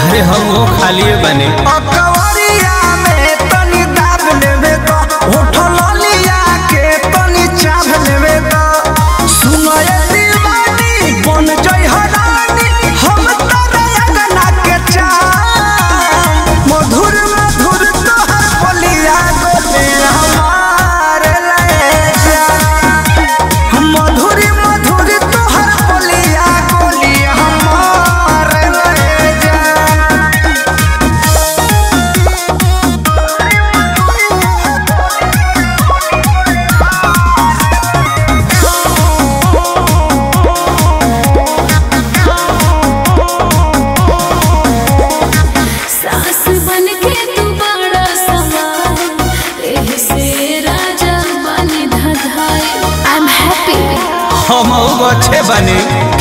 अरे हम वो खाली बने। हम अच्छे बने कृष्णा